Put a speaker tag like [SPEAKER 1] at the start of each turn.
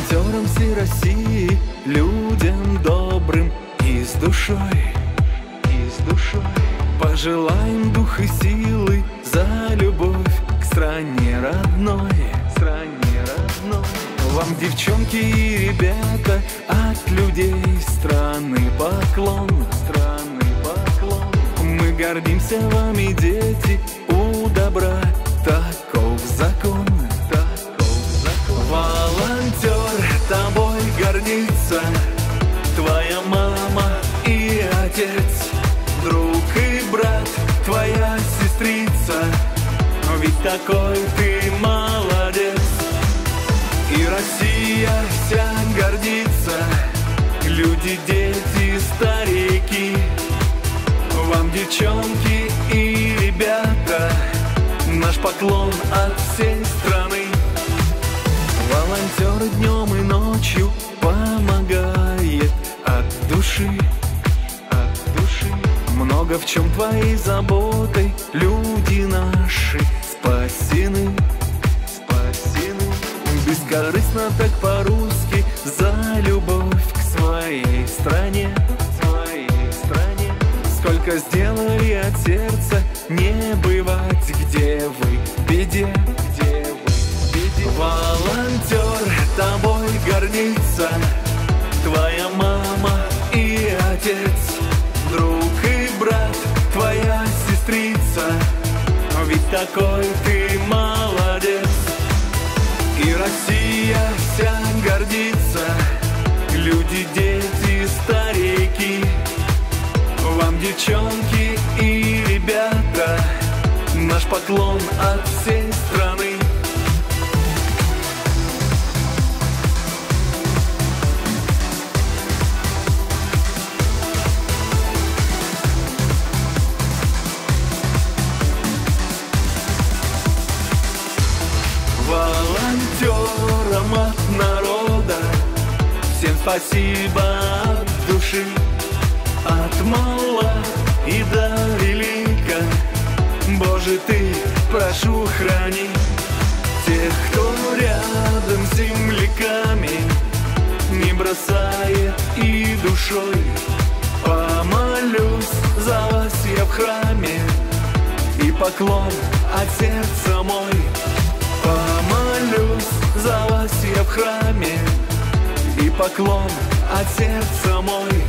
[SPEAKER 1] Волонтерам всей России, людям добрым и с душой, и с душой. Пожелаем духа силы за любовь к стране родной, стране родной. Вам, девчонки и ребята, от людей страны поклон, страны поклон. Мы гордимся вами, дети, у добра гордится, твоя мама и отец, друг и брат, твоя сестрица, ведь такой ты молодец. И Россия вся гордится, люди, дети, старики, вам, девчонки и ребята, наш поклон от чем твоей заботой люди наши спасены, спасены. Бескорыстно так по-русски за любовь к своей стране, своей стране. Сколько сделали от сердца, не бывать, где вы беде, где вы беде. Волонтер тобой гордится, твоя мама такой ты молодец. И Россия вся гордится, люди, дети, старики, вам, девчонки и ребята, наш поклон от всей страны. От народа. Всем спасибо от души От мала и до велика. Боже, ты, прошу, храни Тех, кто рядом с земляками Не бросает и душой. Помолюсь за вас я в храме И поклон от сердца мой храме И поклон от сердца мой